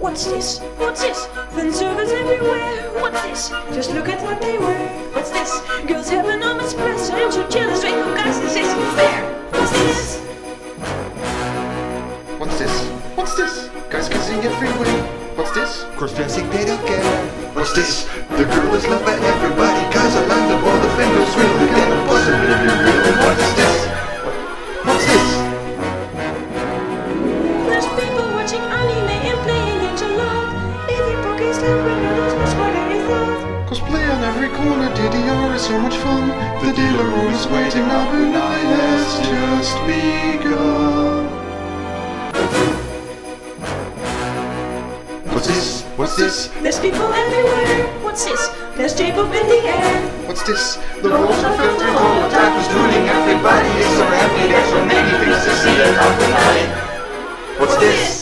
What's this? What's this? Fan service everywhere. What's this? Just look at what they wear. What's this? Girls have enormous breasts. I'm so jealous. Wait, no, guys, this isn't fair. What's this? What's this? What's this? Guys kissing everywhere. What's this? Cross-dressing, they don't care. What's this? The girl is loved. Is so much fun. The dealer who is waiting now, the night has just begun. What's this? What's this? There's people everywhere. What's this? There's J-pop in the air. What's this? The walls are filled with holotypes drooling. Everybody is so happy. There's so many things to see and to night. What's this?